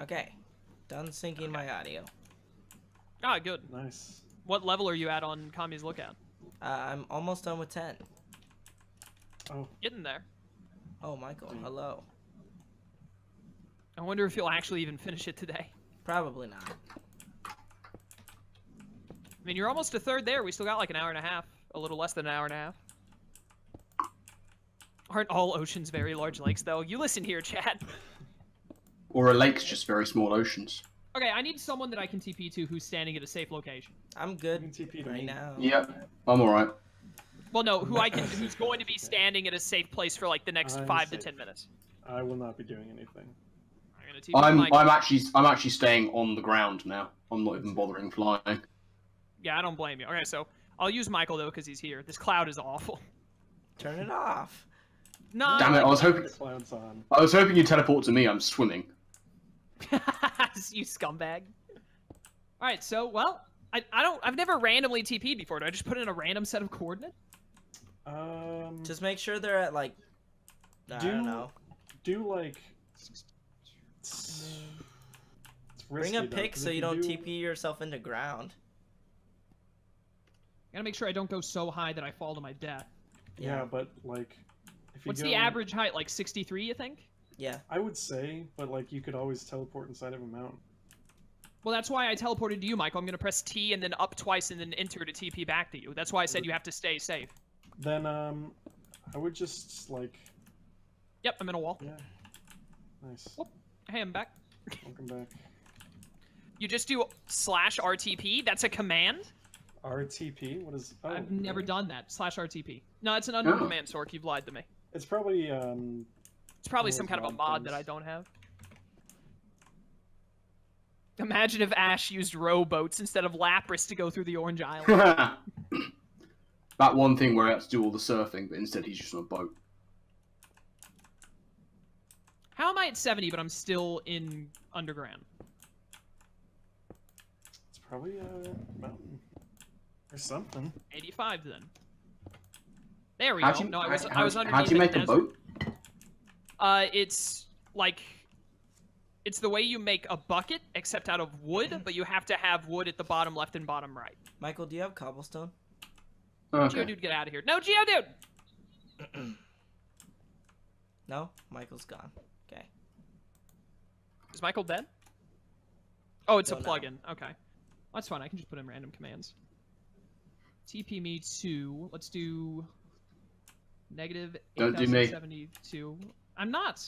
Okay. Done syncing my audio. Ah, good. Nice. What level are you at on Kami's Lookout? Uh, I'm almost done with 10. Oh, Getting there. Oh, Michael, hello. I wonder if you'll actually even finish it today. Probably not. I mean, you're almost a third there. We still got like an hour and a half, a little less than an hour and a half. Aren't all oceans very large lakes, though? You listen here, Chad. Or a lake's just very small oceans. Okay, I need someone that I can TP to who's standing at a safe location. I'm you good can TP to right me. now. Yep, I'm alright. Well, no, who I can, who's going to be standing at a safe place for like the next I'm five to ten minutes. I will not be doing anything. I'm gonna TP I'm I'm actually I'm actually staying on the ground now. I'm not even bothering flying. Yeah, I don't blame you. Okay, so I'll use Michael though because he's here. This cloud is awful. Turn it off. No, Damn it! I was hoping The cloud's on. I was hoping you'd teleport to me. I'm swimming. you scumbag. All right, so well, I, I don't I've never randomly TP'd before. Do I just put in a random set of coordinates? Um, Just make sure they're at like. I Do- don't know. do like. It's Bring risky, a though, so you don't do- TP yourself into ground. Gotta make sure I don't go so high that I fall to my death. Yeah, but like, if you What's go, the average height? Like 63, you think? Yeah. I would say, but like, you could always teleport inside of a mountain. Well, that's why I teleported to you, Michael. I'm gonna press T and then up twice and then enter to TP back to you. That's why I said you have to stay safe. Then um, I would just like, Yep, I'm in a wall. yeah, nice. Hey, I'm back. Welcome back. You just do slash RTP. That's a command. RTP. What is? Oh, I've never really? done that. Slash RTP. No, it's an unknown Oh. command, Sork. You've lied to me. It's probably um. It's probably some kind of a mod mod that. I don't have. Imagine if Ash used rowboats instead of Lapras to go through the Orange Island. that one thing where I had to do all the surfing, but instead he's just on a boat. How am I at 70, but I'm still in underground? It's probably a mountain or something. 85 then. There we How go. do you, no, I was, how, I was how underneath do you make a desert. boat? Uh, it's like it's the way you make a bucket, except out of wood, but you have to have wood at the bottom left and bottom right. Michael, do you have cobblestone? Okay. Geodude, get out of here. No, Geodude! No? Michael's gone. Okay. Is Michael dead? Oh, it's a Don't know. plugin. Okay. That's fine. I can just put in random commands. TP me to. Let's do. Negative Don't do 8072. I'm not.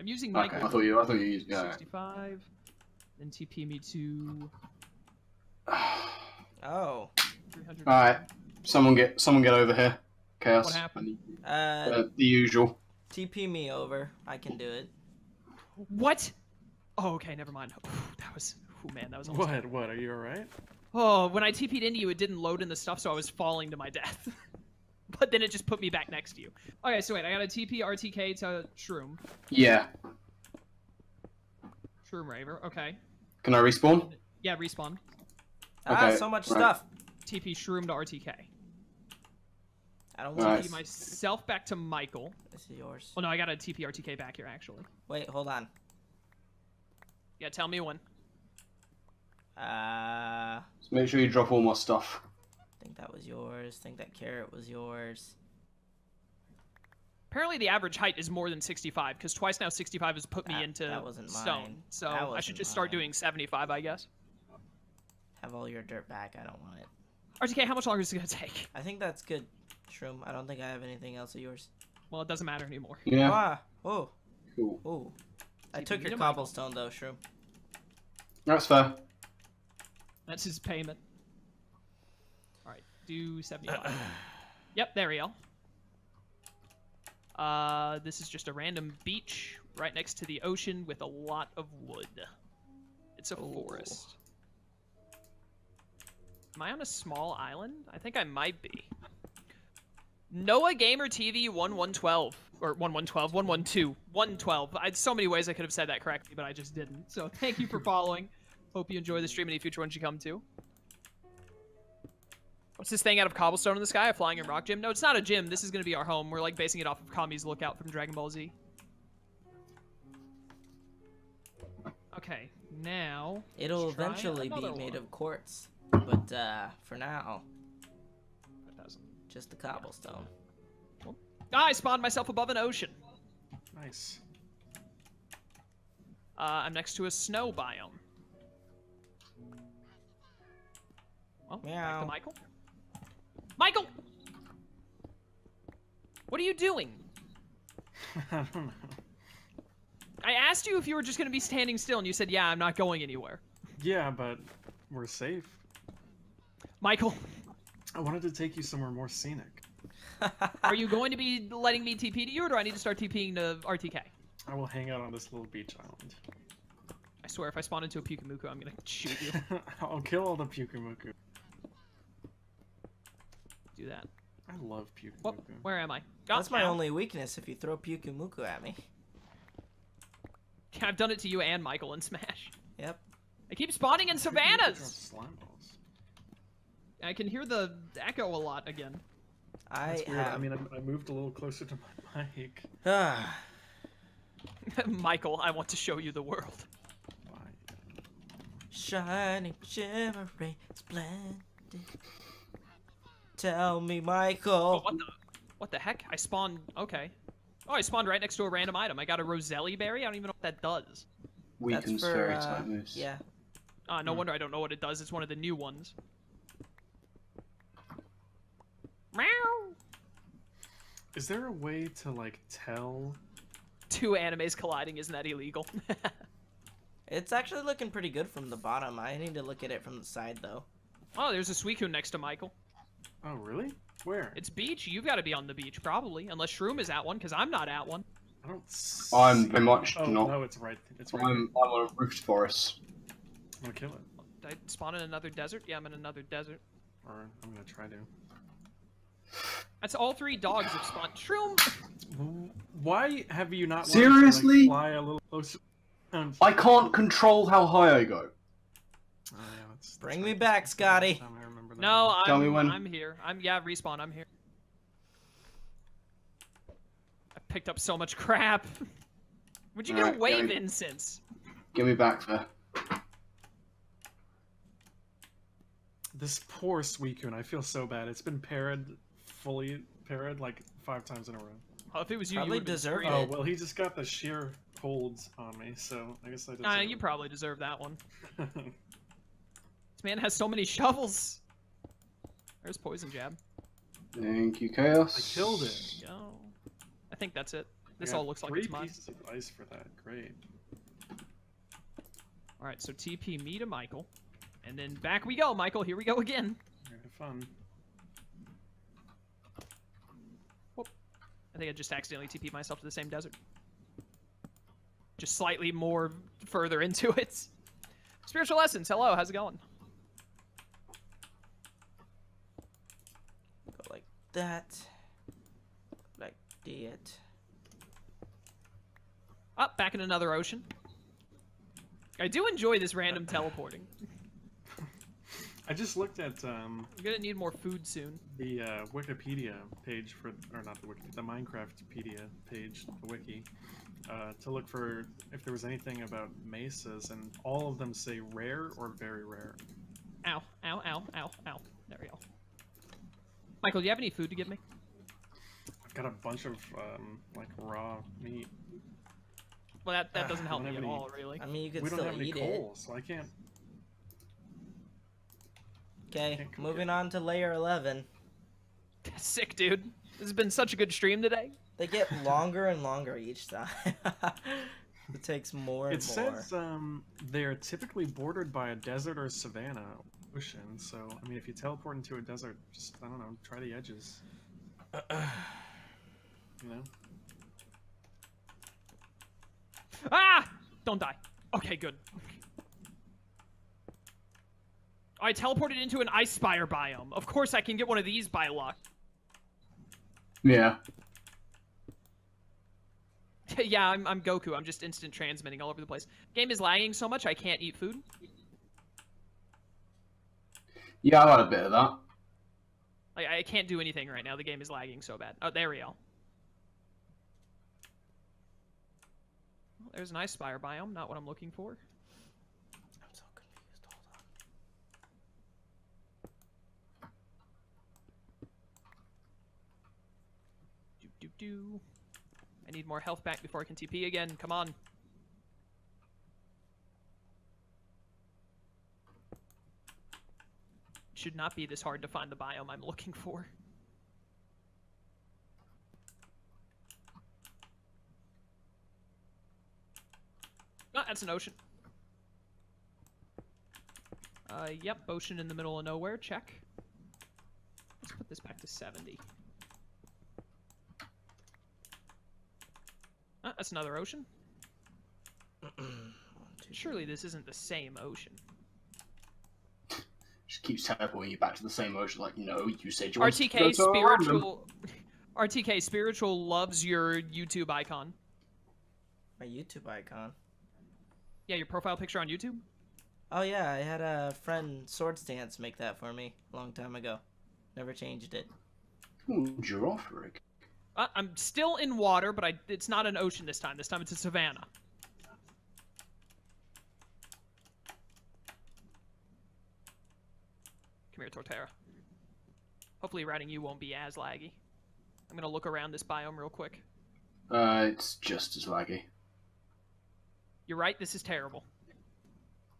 I'm using Okay, Michael. I thought you. I thought you used. Yeah. 65. Then TP me to Oh. All right. Someone get. Someone get over here. Chaos. What happened? Uh, Uh, the usual. TP me over. I can do it. What? Oh, okay. Never mind. that was. Oh man, that was. Almost What? What? Are you alright? Oh, when I TP'd into you, it didn't load in the stuff, so I was falling to my death. but then it just put me back next to you. Okay, so wait, I got a TP RTK to Shroom. Yeah. Shroom Raver, okay. Can I respawn? Yeah, respawn. Ah, so much right. stuff. TP Shroom to RTK. I don't Alright. want TP myself back to Michael. This is yours. Oh no, I got a TP RTK back here, actually. Wait, hold on. Yeah, tell me when. Uh, Just make sure you drop all my stuff. I think that was yours. think that carrot was yours. Apparently the average height is more than 65, because twice now 65 has put me into that wasn't stone. mine. So That I should wasn't just start doing 75, I guess. Have all your dirt back. I don't want it. RTK, how much longer is it going to take? I think that's good, Shroom. I don't think I have anything else of yours. Well, it doesn't matter anymore. Yeah. Ah, oh, Cool. oh. I took your cobblestone though, Shroom. That's fair. That's his payment. Do 75. yep, there we go. Uh, this is just a random beach right next to the ocean with a lot of wood. It's a Ooh. forest. Am I on a small island? I think I might be. Noah Gamer TV 1112 or 1112, 112, 112. I had so many ways I could have said that correctly, but I just didn't. So thank you for following. Hope you enjoy the stream. Any future ones you come to. What's this thing out of cobblestone in the sky? A flying and rock gym? No, it's not a gym. This is going to be our home. We're like basing it off of Kami's Lookout from Dragon Ball Z. Okay, now It'll eventually be made one. of quartz, but uh, for now, That doesn't- just the cobblestone. Ah, I spawned myself above an ocean. Nice. Uh, I'm next to a snow biome. Well, back to Michael. Michael! What are you doing? I don't know. I asked you if you were just gonna be standing still, and you said, yeah, I'm not going anywhere. Yeah, but we're safe. Michael, I wanted to take you somewhere more scenic. are you going to be letting me TP to you, or do I need to start TPing to RTK? I will hang out on this little beach island. I swear, if I spawn into a Pyukumuku, I'm gonna shoot you. I'll kill all the Pyukumuku. Do that. I love What? Pyukumuku. Where am I? That's my ow. only weakness. If you throw Pyukumuku at me. I've done it to you and Michael in Smash. Yep. I keep spawning in Pyukumuku savannas. Slime balls. I can hear the echo a lot again. I have. I mean, I, I moved a little closer to my mic. Ah, Michael, I want to show you the world. Why? shining, shimmering, splendid. Tell me, Michael. Oh, what the? What the heck? I spawned. Okay. Oh, I spawned right next to a random item. I got a Roseli berry. I don't even know what that does. Weakens for, fairy uh, type. Yeah. Ah, no Hmm. wonder I don't know what it does. It's one of the new ones. Meow. Is there a way to like tell? Two animes colliding. Isn't that illegal? It's actually looking pretty good from the bottom. I need to look at it from the side though. oh, there's a Suicune next to Michael. Oh, really? Where? It's beach. You've got to be on the beach, probably. Unless Shroom is at one, because I'm not at one. I don't. I'm very much Oh not. no, it's right. It's right. I'm, I'm on a roofed forest. I'm gonna kill it, Did I spawn in another desert? Yeah, I'm in another desert. or I'm gonna try to. That's all three dogs have spawned. Shroom! Why have you not Seriously? To, like, fly a little closer? I can't control how high I go. Oh, yeah, that's, that's Bring right. me back, That's the last Scotty. Time I remember No. Tell me I'm, when. I'm here. I'm yeah, respawn. I'm here. I picked up so much crap. Would you get a Alright, wave going- incense? Give me back there. This poor Suicune, I feel so bad. It's been parried, fully parried, like five times in a row. Oh, if it was you, Probably you would deserved deserve Oh, well, he just got the sheer holds on me, so I guess I deserve Nah, you probably deserve that one. This man has so many shovels. There's poison jab. Thank you, Chaos. I killed it. Go. I think that's it. This all looks like three it's mine. pieces of ice for that. Great. All right, so TP me to Michael, and then back we go, Michael. Here we go again. Very fun. Whoop. I think I just accidentally TP'd myself to the same desert. Just slightly more further into it. Spiritual Essence, hello, how's it going? Go like that. Like that. Up, back in another ocean. I do enjoy this random teleporting. I just looked at um, I'm gonna need more food soon. the uh, Wikipedia page for, or not the Wiki, the Minecraftpedia page, the wiki, uh, to look for if there was anything about mesas, and all of them say rare or very rare. Ow, ow, ow, ow, ow. There we go. Michael, do you have any food to give me? I've got a bunch of um, like raw meat. Well, that, that doesn't help me at any- all, really. I mean, you could we don't still have any eat coal, so I can't. Okay, moving it. on to layer 11. Sick, dude. This has been such a good stream today. They get longer and longer each time. it takes more and It more. says um, they're typically bordered by a desert or savanna ocean. So I mean, if you teleport into a desert, just I don't know, try the edges. You know. Ah! Don't die. Okay, good. I teleported into an ice spire biome. Of course I can get one of these by luck. Yeah. yeah, I'm, I'm Goku. I'm just instant transmitting all over the place. Game is lagging so much I can't eat food. Yeah, I had a bit of that. Like, I can't do anything right now. The game is lagging so bad. Oh, there we go. Well, there's an ice spire biome. Not what I'm looking for. I'm so confused. Hold on. Do do do. I need more health back before I can TP again. Come on. Should not be this hard to find the biome I'm looking for. Ah, that's an ocean. Uh, yep, ocean in the middle of nowhere, check. Let's put this back to 70. Ah, that's another ocean. Surely this isn't the same ocean. Just keeps teleporting you back to the same ocean. Like, no, you said you wanted to go RTK to a random. spiritual. RTK spiritual loves your YouTube icon. My YouTube icon. Yeah, your profile picture on YouTube. Oh yeah, I had a friend Swords Dance make that for me a long time ago. Never changed it. Ooh, giraffe rig. Uh, I'm still in water, but I, it's not an ocean this time. This time it's a savanna. Come here, Torterra. Hopefully riding you won't be as laggy. I'm gonna look around this biome real quick. Uh, it's just as laggy. You're right, this is terrible.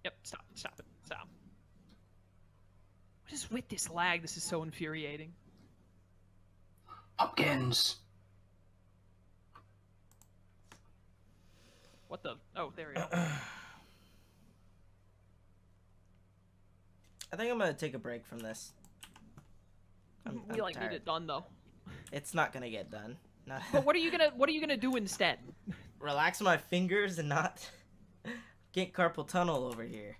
Yep, stop, stop it, stop. What is with this lag? This is so infuriating. Pumpkins. What the? Oh, there we go. I think I'm gonna take a break from this. I'm, we I'm like tired. need it done though. It's not gonna get done. Not But what are you gonna What are you gonna do instead? relax my fingers and not get carpal tunnel over here.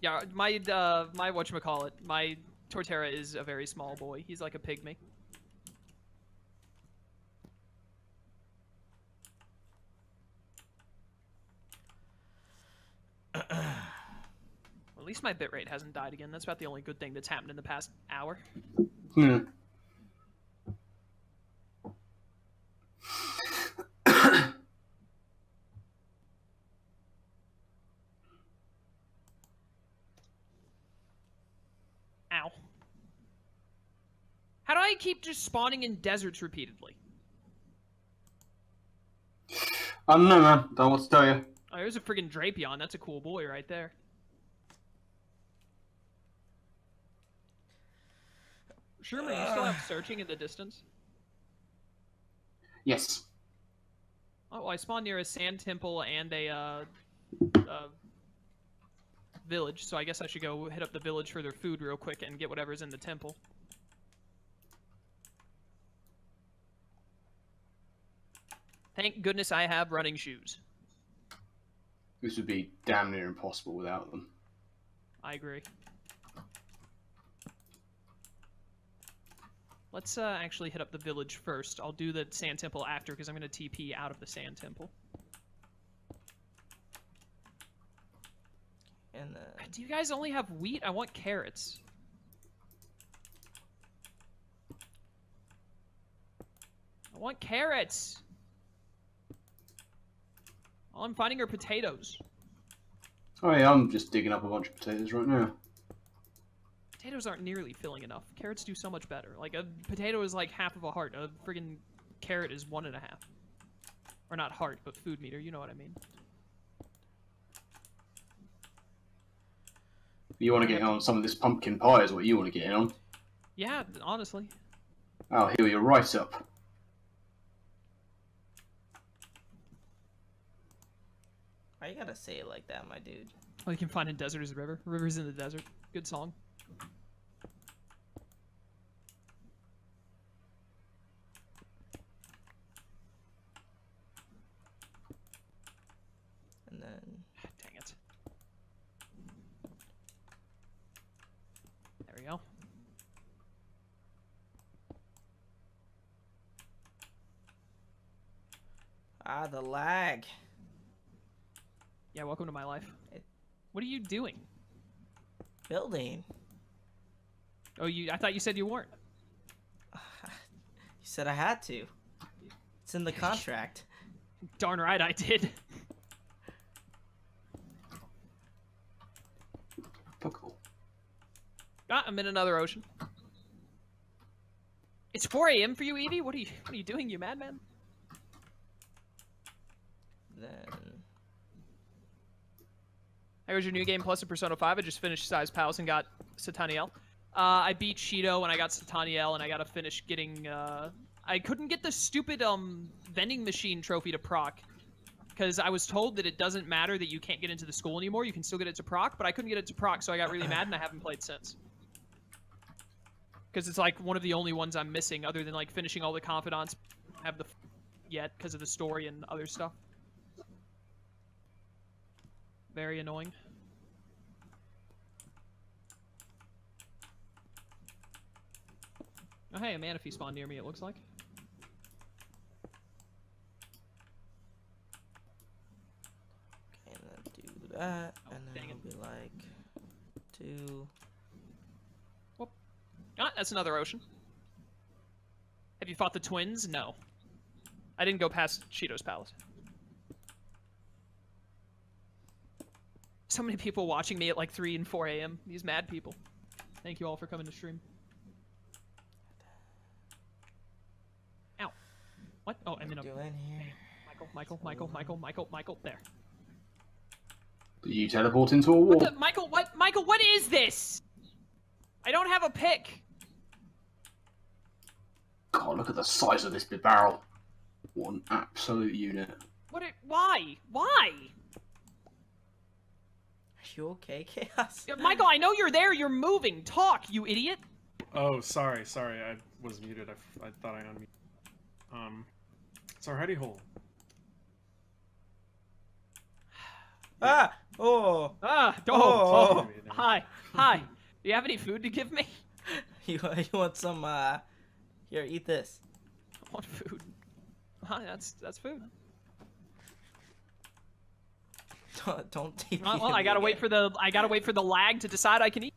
Yeah, my uh, my whatchamacallit, my Torterra is a very small boy. He's like a pygmy. At least my bitrate hasn't died again. That's about the only good thing that's happened in the past hour. Hmm. Ow. How do I keep just spawning in deserts repeatedly? I don't know, man. Don't want to tell you. Oh, there's a friggin' Drapion. That's a cool boy right there. Sherman, you still have searching in the distance? Yes. Oh, I spawned near a sand temple and a uh, uh, village, so I guess I should go hit up the village for their food real quick and get whatever's in the temple. Thank goodness I have running shoes. This would be damn near impossible without them. I agree. Let's uh, actually hit up the village first. I'll do the sand temple after because I'm going to TP out of the sand temple. And Uh, then Do you guys only have wheat? I want carrots. I want carrots. All I'm finding are potatoes. Oh yeah, I'm just digging up a bunch of potatoes right now. Potatoes aren't nearly filling enough. Carrots do so much better. Like a potato is like half of a heart. A friggin' carrot is one and a half. Or not heart, but food meter. You know what I mean. You want to get in on some of this pumpkin pie is what you want to get in on. Yeah, honestly. I'll heal you right up. why you gotta say it like that, my dude? All you can find in desert is a river. Rivers in the desert. Good song. And then Dang it. There we go. ah, the lag. Yeah, welcome to my life. It- What are you doing? Building. Oh, you. I thought you said you weren't. You said I had to. It's in the contract. Darn right I did. Puckle. Ah, I'm in another ocean. It's 4 a.m. for you, Evie. What are you? What are you doing, you madman? then How was your new game plus of Persona 5? I just finished Size Pals and got Satanael. Uh, I beat Shido and I got Satanael and I gotta finish getting. Uh, I couldn't get the stupid um vending machine trophy to proc because I was told that it doesn't matter that you can't get into the school anymore. You can still get it to proc, but I couldn't get it to proc, so I got really mad and I haven't played since. Because it's like one of the only ones I'm missing, other than like finishing all the confidants. Have the yet because of the story and other stuff. Very annoying. Oh hey, a Manaphy spawned near me. It looks like. and then do that, Oh, and then it'll be like two. Whoop. Ah, that's another ocean. Have you fought the twins? No. I didn't go past Shido's Palace. So many people watching me at like 3 and 4 a.m. These mad people. Thank you all for coming to stream. What? Oh, I'm in a... do in here. Michael, Michael, Michael, Michael, Michael, Michael, there. But you teleport into a wall. What the, Michael, what? Michael, what is this? I don't have a pick. God, look at the size of this big barrel. What an absolute unit. What? It, why? Why? Are you okay, Chaos? Yeah, Michael, I know you're there. You're moving. Talk, you idiot. Oh, sorry, sorry. I was muted. I, I thought I unmuted. Um, it's our hidey hole. Ah! Oh! Ah, don't. Oh. Hi, hi. Do you have any food to give me? You, you want some, uh... Here, eat this. I want food. Hi, that's that's food. Don't, don't TP Well, well, I gotta wait for the I gotta wait for the lag to decide I can eat.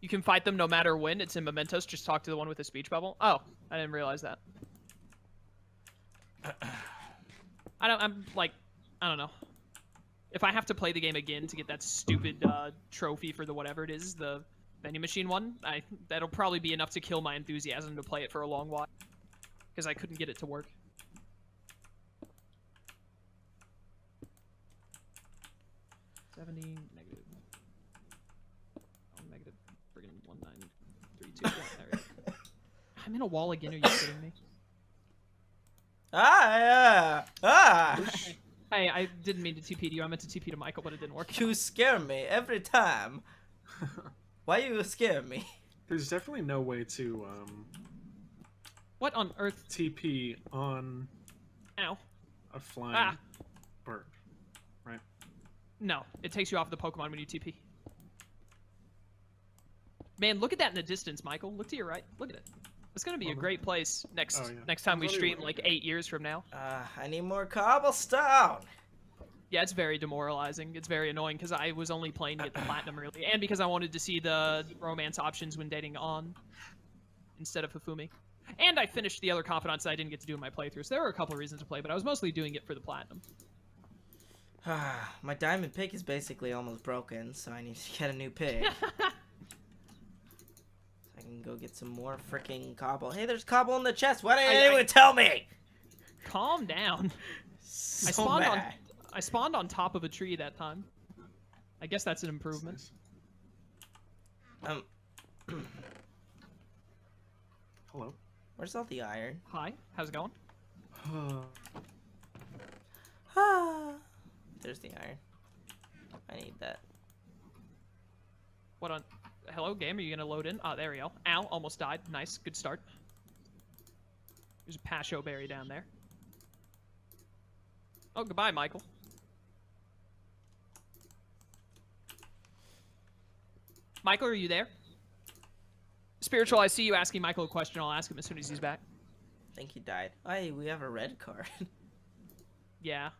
You can fight them no matter when. It's in Mementos. Just talk to the one with the speech bubble. Oh, I didn't realize that. I don't. I'm like, I don't know. If I have to play the game again to get that stupid uh, trophy for the whatever it is, the vending machine one, I that'll probably be enough to kill my enthusiasm to play it for a long while. Because I couldn't get it to work. Seventy negative. Oh, negative. Friggin' one nine three two one. There we. I'm in a wall again. Are you kidding me? Ah! Yeah. Ah! Hey, I didn't mean to TP to you. I meant to TP to Michael, but it didn't work. you scare me every time. Why you scare me? There's definitely no way to um, What on earth? TP on Ow. a flying Ah. bird. Right? No, it takes you off the Pokemon when you TP. Man, look at that in the distance, Michael. Look to your right. Look at it. It's gonna be a Oh, great place next Oh, yeah. next time we stream, would. like eight years from now. Uh, I need more cobblestone. Yeah, it's very demoralizing. It's very annoying because I was only playing to get the platinum really, and because I wanted to see the romance options when dating on instead of Hifumi. And I finished the other confidants that I didn't get to do in my playthrough, so there were a couple of reasons to play, but I was mostly doing it for the platinum. Ah, my diamond pick is basically almost broken, so I need to get a new pick. I can go get some more freaking cobble. Hey, there's cobble in the chest. Why didn't I- I- anyone tell me? Calm down. So I spawned on. I spawned on top of a tree that time. I guess that's an improvement. Um, Hello. where's all the iron? Hi, how's it going? Ah, there's the iron. I need that. What on? Hello, game. Are you gonna load in? Oh, there we go. Ow, almost died. Nice, good start. There's a Pasho berry down there. Oh, goodbye, Michael. Michael, are you there? Spiritual, I see you asking Michael a question. I'll ask him as soon as he's back. I think he died. Hey, we have a red card. Yeah.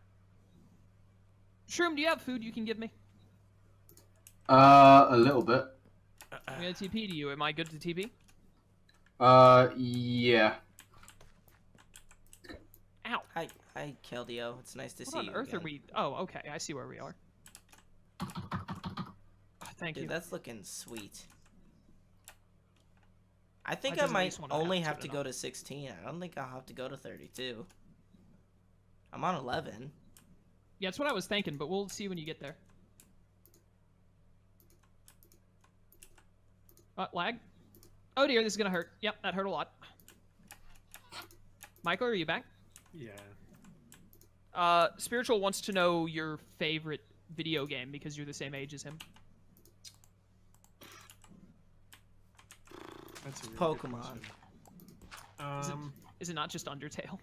Shroom, do you have food you can give me? Uh, a little bit. I'm gonna TP to you. Am I good to TP? Uh, yeah. Ow. hi, hi, Keldeo. It's nice to What see on you earth are we? Oh, okay. I see where we are. Thank Dude, you. that's looking sweet. I think That I might us wanna only have have to to go to 16. I don't think I'll have to go to 32. I'm on 11. Yeah, that's what I was thinking, but we'll see when you get there. Uh, lag. Oh dear, this is gonna hurt. Yep, that hurt a lot. Michael, are you back? Yeah. Uh, Spiritual wants to know your favorite video game because you're the same age as him. That's a really Pokemon. question. Is it- Um, Is it not just Undertale?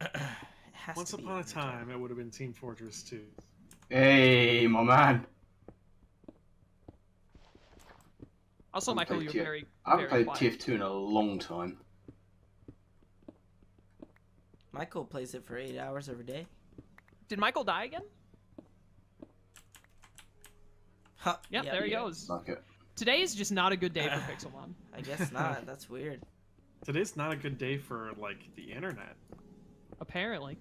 Once to be upon a Undertale. time, it would have been Team Fortress 2. Hey, my man. Also, I'm Michael, played you're T- very, I haven't very played quiet. TF2 in a long time. Michael plays it for eight hours every day. Did Michael die again? Huh, Yep, yeah, there he yeah. goes. Like it. Today is just not a good day for Pixelmon. I guess not. That's weird. Today's not a good day for, like, the internet. Apparently.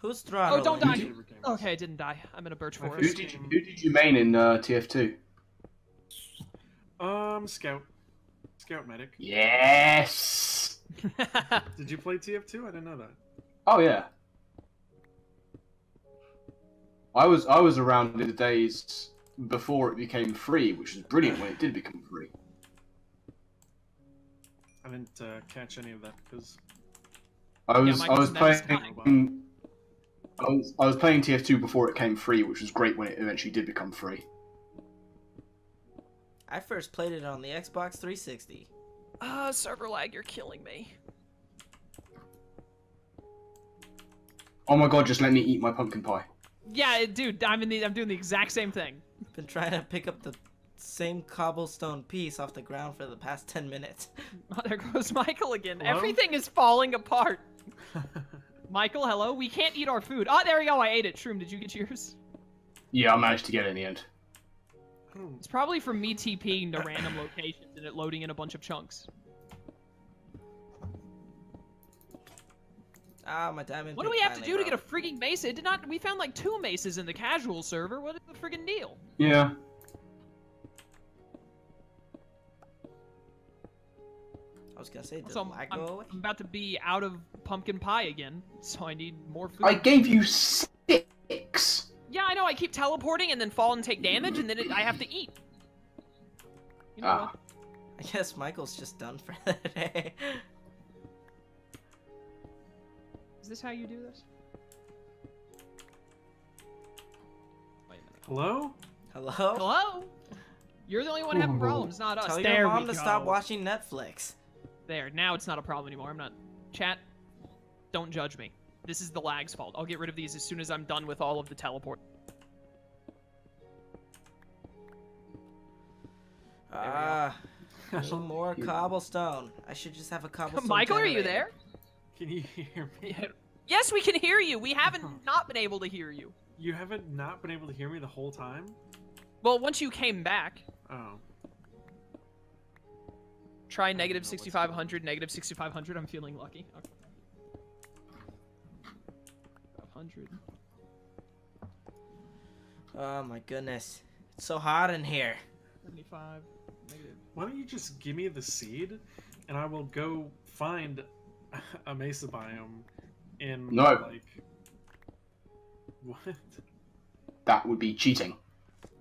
Who's throttling? Oh, don't die. Okay, I didn't die. I'm in a birch My Who forest. did you, who did you main in uh, TF2? Um, Scout. Scout Medic. Yes. Did you play TF2? I didn't know that. Oh yeah. I was I was around in the days before it became free, which was brilliant when it did become free. I didn't uh, catch any of that because I was I was playing I was, I was playing TF2 before it came free, which was great when it eventually did become free. I first played it on the Xbox 360. uh, server lag, you're killing me. Oh my god, just let me eat my pumpkin pie. Yeah, dude, I'm in the, I'm doing the exact same thing. Been trying to pick up the same cobblestone piece off the ground for the past 10 minutes. Oh, there goes Michael again. Hello? Everything is falling apart. Michael, hello. We can't eat our food. Oh, there we go. I ate it. Shroom, did you get yours? Yeah, I managed to get it in the end. Oh, It's probably from me TPing to random locations and it loading in a bunch of chunks. Ah, my diamond. What do we have to finally do to get a freaking mace? It did not. We found like two maces in the casual server. What is the freaking deal? Yeah. I was gonna say, did So I'm, I'm, go away? I'm about to be out of pumpkin pie again, so I need more food. I gave you six. Yeah, I keep teleporting and then fall and take damage, and then it, I have to eat. You know Ah. what? I guess Michael's just done for the day. Is this how you do this? Wait a minute. hello? Hello? Hello? You're the only one having Ooh. problems, not us. Tell there your mom we to go. stop watching Netflix. There, now it's not a problem anymore. I'm not. Chat, don't judge me. This is the lag's fault. I'll get rid of these as soon as I'm done with all of the teleport. We go. Ah, need more cobblestone. I should just have a cobblestone. Michael, are you there? Can you hear me? Yes, we can hear you. We haven't not been able to hear you. You haven't not been able to hear me the whole time? Well, once you came back, Oh. try don't negative know what's 6500, negative 6500. I'm feeling lucky. Okay. 500. Oh my goodness, it's so hot in here. 75. Negative. Why don't you just give me the seed and I will go find a mesa biome in No. like what? That would be cheating.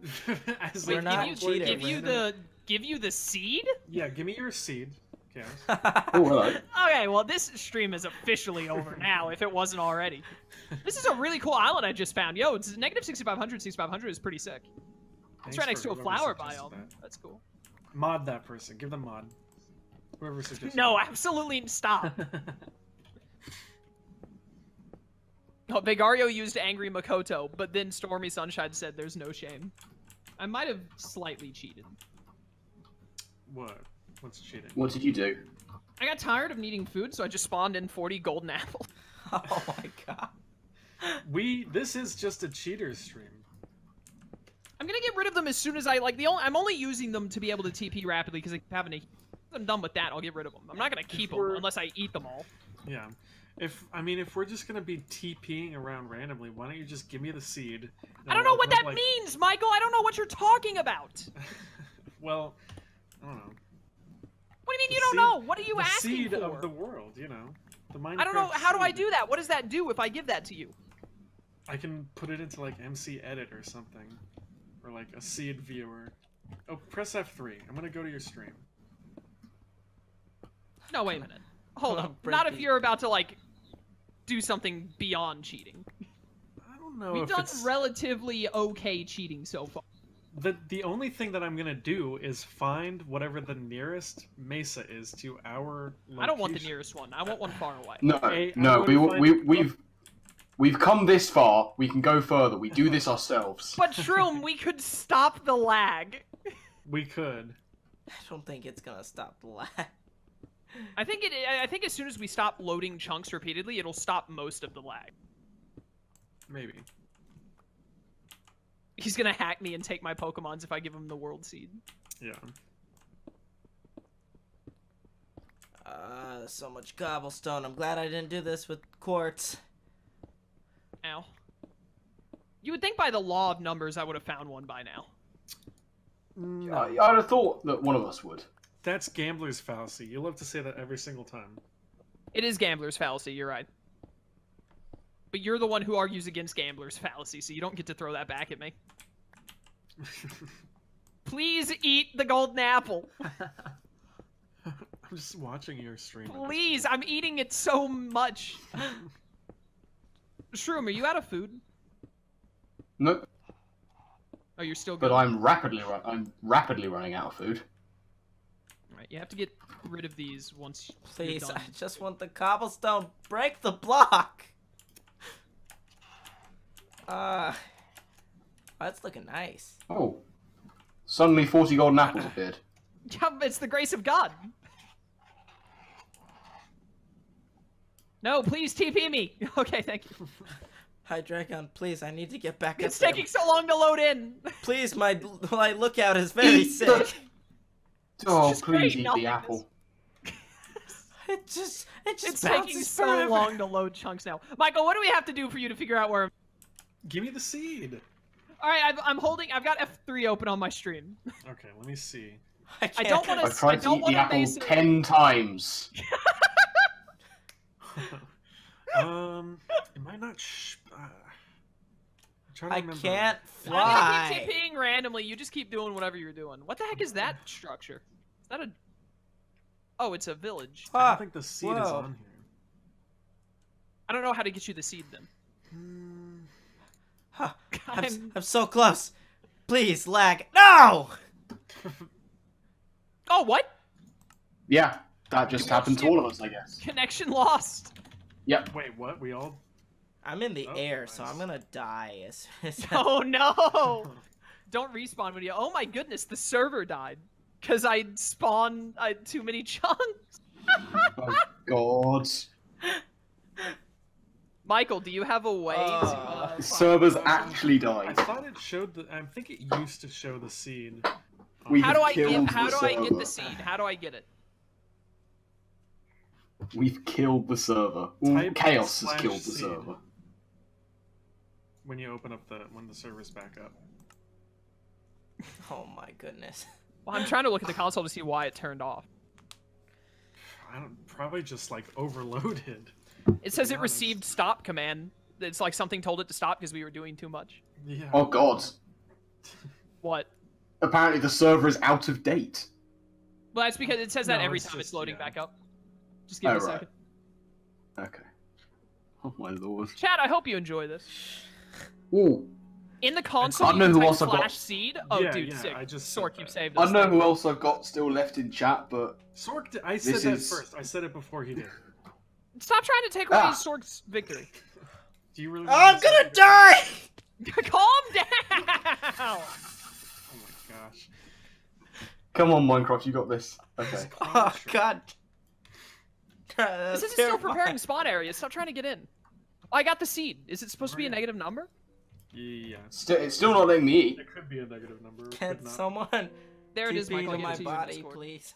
As We're Wait, not give you, cheaters. give you the give you the seed? Yeah, give me your seed. Chaos. Oh, hello. Okay, well this stream is officially over now, if it wasn't already. This is a really cool island I just found. Yo, it's negative 6500, 6500 is pretty sick. It's Thanks right next to a flower suggested biome. that. That's cool. Mod that person. Give them mod. Whoever suggested. No, absolutely stop. no, Vegario used Angry Makoto, but then Stormy Sunshine said there's no shame. I might have slightly cheated. what? What's cheating? What did you do? I got tired of needing food, so I just spawned in 40 golden apples. oh my god. We. This is just a cheater stream. I'm gonna get rid of them as soon as I like the only. I'm only using them to be able to TP rapidly because having to. I'm done with that. I'll get rid of them. I'm not gonna keep them unless I eat them all. Yeah. If I mean, if we're just gonna be TPing around randomly, why don't you just give me the seed? I don't know what that like- means, Michael. I don't know what you're talking about. well, I don't know. What do you mean The you don't know? What are you the asking seed for? of the world, you know. The Minecraft I don't know. How do I do that? What does that do if I give that to you? I can put it into like MC Edit or something, or like a seed viewer. Oh, press F3. I'm gonna go to your stream. No, wait a minute. Hold on. Not if you're about to like do something beyond cheating. I don't know We've if done it's relatively okay cheating so far. the the only thing that I'm gonna do is find whatever the nearest mesa is to our. Location. I don't want the nearest one. I want one far away. No, Hey, no, we to we find- we we've we've come this far. We can go further. We do this ourselves. But Shroom, we could stop the lag. We could. I don't think it's gonna stop the lag. I think it. I think as soon as we stop loading chunks repeatedly, it'll stop most of the lag. Maybe. He's gonna hack me and take my Pokemons if I give him the World Seed. Yeah. Uh, so much cobblestone. I'm glad I didn't do this with quartz. Ow. You would think by the law of numbers I would have found one by now. Mm, I, I'd have thought that one of us would. That's gambler's fallacy. You love to say that every single time. It is gambler's fallacy, you're right. But you're the one who argues against gambler's fallacy, so you don't get to throw that back at me. Please eat the golden apple. I'm just watching your stream. Please, I'm eating it so much. Shroom, are you out of food? No, Oh, you're still good. but I'm rapidly run- I'm rapidly running out of food. Right, you have to get rid of these once Please, you're I just want the cobblestone. Break the block. Uh, that's looking nice. Oh, suddenly forty golden apples appeared. Yeah, it's the grace of God. No, please TP me. Okay, thank you. Hi, Dragon. Please, I need to get back It's up there. taking so long to load in. Please, my my lookout is very sick. Oh, just please eat the apple. It just it just It's taking so forever. long to load chunks now. Michael, what do we have to do for you to figure out where? Give me the seed. All right, I've, I'm holding. I've got F3 open on my stream. Okay, let me see. I, I don't wanna- I tried to eat the apple base it- ten times. um, am I not? Sh- uh, I'm trying to I remember. can't How do you fly. keep TPing randomly? You just keep doing whatever you're doing. What the heck is that structure? Is that a? Oh, it's a village. I don't think the seed is on here. I don't know how to get you the seed then. Hmm. Huh, I'm, s- I'm- I'm so close. Please, lag. No! Oh, what? Yeah, that just You happened to all of us, I guess. Connection lost. Yep. Wait, what? We all? I'm in the Oh, air, so. I'm gonna die as soon as Oh no! Don't respawn video. Oh my goodness, the server died because I spawned uh, too many chunks. Oh God. Michael, do you have a way to? Uh, Uh, servers actually I died. thought it showed the. I think it used to show the seed. We how do I killed get? How the do I get the seed? How do I get it? We've killed the server. Ooh, chaos has killed the server. when you open up the when the server's back up. Oh my goodness. Well, I'm trying to look at the console to see why it turned off. I don't probably just like overloaded. It says it received stop command. It's like something told it to stop because we were doing too much. Yeah. Oh God. What? Apparently the server is out of date. Well, that's because it says that No, every it's time it's loading yeah. back up. Just give Oh, it a right. second. Okay. Oh my lord. Chad, I hope you enjoy this. Ooh. In the console, I you know can who type also got- slash seed. Oh, Yeah, dude, yeah, sick. I just said Sork, you've that. saved I us. know who else I've got still left in chat, but Sork, did, I said This that is- first. I said it before he did. Stop trying to take away Ah. Sork's victory. Do you really? Oh, I'm me to say gonna it? die! Calm down. Oh my gosh. come on Minecraft, you got this. Okay. Oh concentrate. God. This That's is still preparing spawn areas. Stop trying to get in. Oh, I got the seed. Is it supposed to be a oh, negative number? Yeah. Still, it's still not letting me. It could be a negative number. Can someone There it is, Michael. I to gave it my to you in body, please?